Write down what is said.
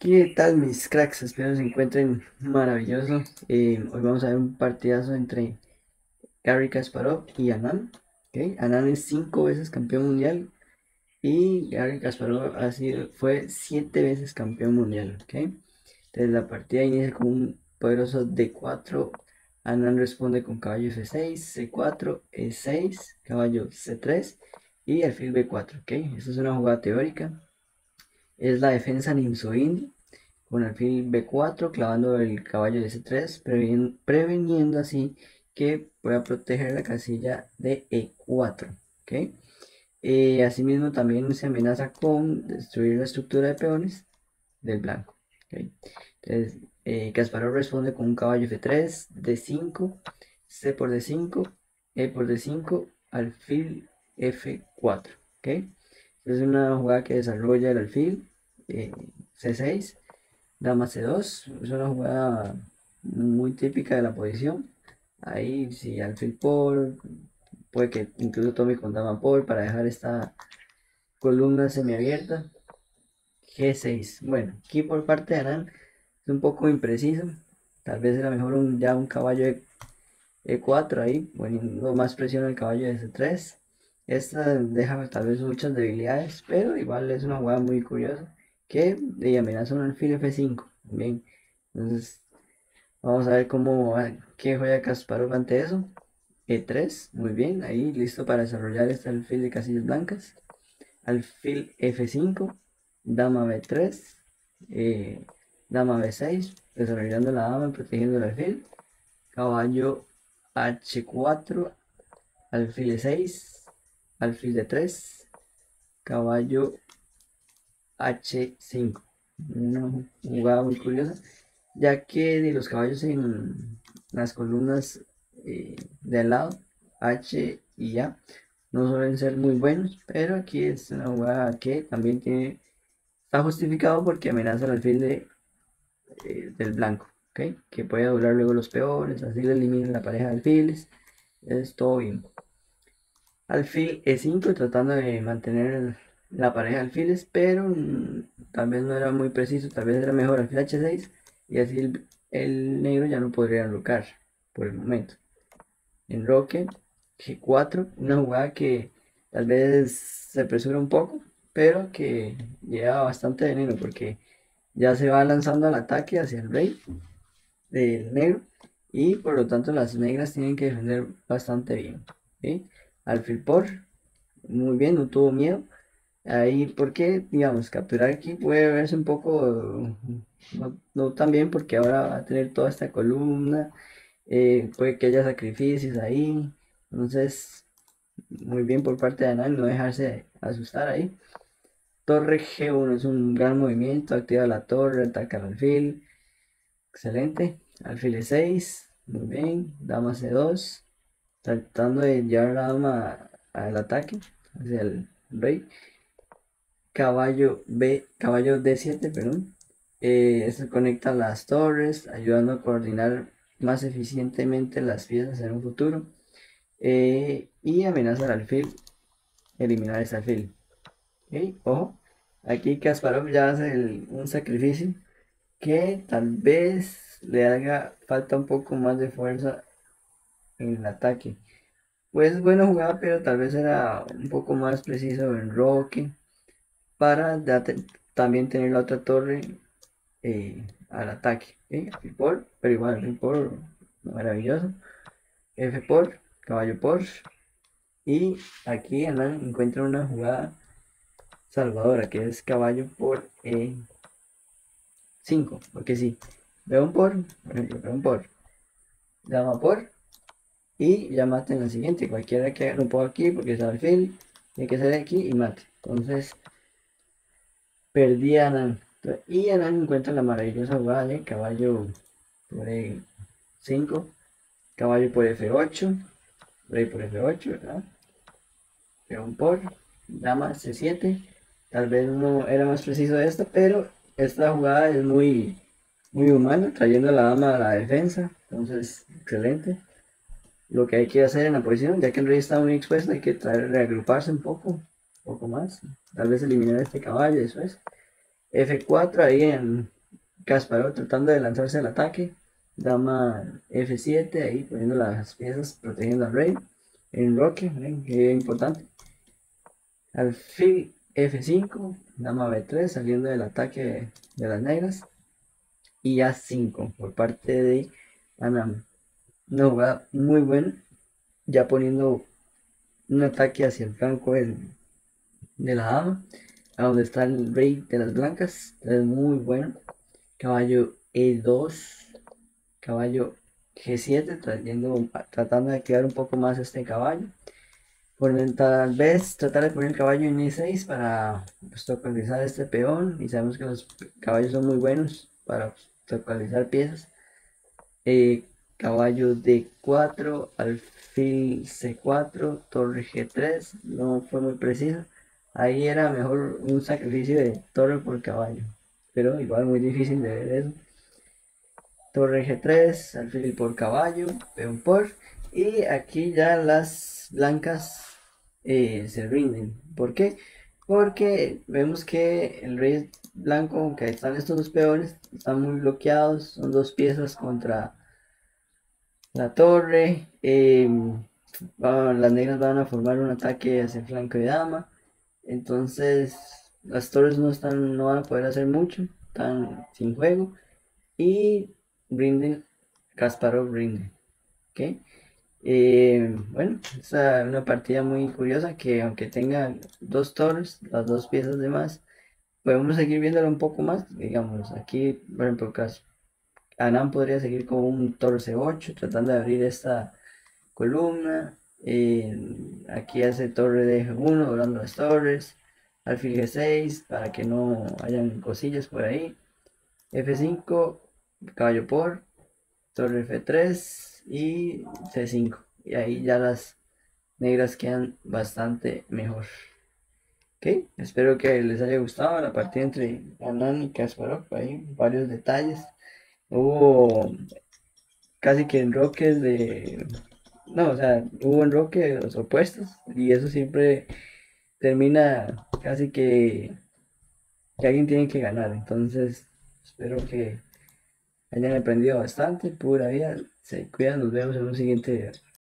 ¿Qué tal mis cracks? Espero se encuentren maravilloso. Eh, hoy vamos a ver un partidazo entre Gary Kasparov y Anand. ¿okay? Anand es cinco veces campeón mundial y Gary Kasparov ha sido, fue siete veces campeón mundial. ¿okay? Entonces la partida inicia con un poderoso D4. Anand responde con caballo F6, C4, E6, caballo C3 y alfil B4. ¿okay? Esta es una jugada teórica es la defensa Nimzo-Indi con alfil B4 clavando el caballo de C3 preveniendo así que pueda proteger la casilla de E4 ¿okay? Eh, asimismo también se amenaza con destruir la estructura de peones del blanco entonces eh, Kasparov responde con un caballo F3 D5 C por D5 E por D5 alfil F4 ¿okay? es una jugada que desarrolla el alfil eh, C6, dama C2, es una jugada muy típica de la posición. Ahí si alfil por, puede que incluso tome con dama por para dejar esta columna semiabierta. G6, bueno, aquí por parte de Aran es un poco impreciso. Tal vez era mejor ya un caballo E, 4 ahí, poniendo más presión al caballo de C3. Esta deja tal vez muchas debilidades, pero igual es una jugada muy curiosa que de amenaza un alfil F5. Bien, entonces vamos a ver cómo qué juega Kasparov ante eso. E3, muy bien, ahí listo para desarrollar este alfil de casillas blancas. Alfil F5, dama B3, eh, dama B6, desarrollando la dama y protegiendo el alfil. Caballo H4, alfil E6, alfil D3, caballo H5. Una jugada muy curiosa, ya que de los caballos en las columnas eh, de al lado, H y A, no suelen ser muy buenos, pero aquí es una jugada que también tiene, está justificado porque amenaza el alfil de, eh, del blanco, que puede doblar luego los peones, así le elimina la pareja de alfiles, es todo bien. Alfil E5 tratando de mantener la pareja de alfiles, pero tal vez no era muy preciso, tal vez era mejor alfil H6 y así el, negro ya no podría enrocar por el momento. Enroque G4, una jugada que tal vez se apresura un poco, pero que lleva bastante veneno porque ya se va lanzando al ataque hacia el rey del negro y por lo tanto las negras tienen que defender bastante bien. Alfil por, muy bien, no tuvo miedo Ahí, porque, digamos, capturar aquí puede verse un poco, no, tan bien, porque ahora va a tener toda esta columna, eh, puede que haya sacrificios ahí, entonces, muy bien por parte de Anal no dejarse asustar ahí. Torre G1 es un gran movimiento, activa la torre, ataca al alfil, excelente, alfil E6, muy bien, dama C2, tratando de llevar la dama al ataque hacia el rey caballo B, caballo D7, perdón. Eh, se conecta las torres, ayudando a coordinar más eficientemente las piezas en un futuro. Eh, y amenaza al alfil, eliminar ese alfil. Ojo, aquí Kasparov ya hace un sacrificio que tal vez le haga falta un poco más de fuerza en el ataque. Pues bueno jugada, pero tal vez era un poco más preciso en Roque para también tener la otra torre eh, al ataque. por, pero igual, por, maravilloso. F por, caballo por. Y aquí encuentra una jugada salvadora que es caballo por E5. Porque si veo un por, por veo un por, llama por y ya mate en la siguiente. Cualquiera que haga un por aquí porque es alfil, tiene que ser aquí y mate. Entonces, Perdí a Anan. Y Anan encuentra la maravillosa jugada de caballo por E5, caballo por F8, rey por F8, ¿verdad? Peón por, dama C7. Tal vez no era más preciso de esta, pero esta jugada es muy, muy humana, trayendo a la dama a la defensa. Entonces, excelente. Lo que hay que hacer en la posición, ya que el rey está muy expuesto, hay que traer, reagruparse un poco poco más. Tal vez eliminar este caballo, eso es. F4 ahí en Kasparov tratando de lanzarse al ataque. Dama F7 ahí poniendo las piezas, protegiendo al rey. En Roque, que importante. Alfil F5, dama B3 saliendo del ataque de las negras. Y A5 por parte de Anam. Una jugada muy buena. Ya poniendo un ataque hacia el flanco de la dama. A donde está el rey de las blancas. Es muy bueno. Caballo E2. Caballo G7. tratando de quedar un poco más este caballo. Por tal vez tratar de poner el caballo en E6 para pues, tocalizar este peón. Y sabemos que los caballos son muy buenos para tocalizar piezas. Eh, caballo D4, alfil C4, torre G3. No fue muy preciso. Ahí era mejor un sacrificio de torre por caballo. Pero igual muy difícil de ver eso. Torre G3, alfil por caballo, peón por. Y aquí ya las blancas eh, se rinden. ¿Por qué? Porque vemos que el rey blanco, aunque están estos dos peones, están muy bloqueados, son dos piezas contra la torre. Em, las negras van a formar un ataque hacia el flanco de dama. Entonces las torres no están, no van a poder hacer mucho, están sin juego. Y rinden, Kasparov rinde. ¿ok? Eh, bueno, es una partida muy curiosa que aunque tenga dos torres, las dos piezas de más, podemos seguir viéndolo un poco más. Digamos, aquí, por ejemplo, caso, Anam podría seguir con un torre C8, tratando de abrir esta columna. Eh, aquí hace torre de G1, doblando las torres. Alfil G6, para que no hayan cosillas por ahí. F5, caballo por, torre F3 y C5. Y ahí ya las negras quedan bastante mejor. Ok, espero que les haya gustado la partida entre Anan y Kasparov. Hay varios detalles. Hubo casi que enroques de. No, o sea, hubo enroque de los opuestos. Y eso siempre termina casi que, que alguien tiene que ganar. Entonces, espero que hayan aprendido bastante. Pura vida. Se cuidan. Nos vemos en un siguiente video.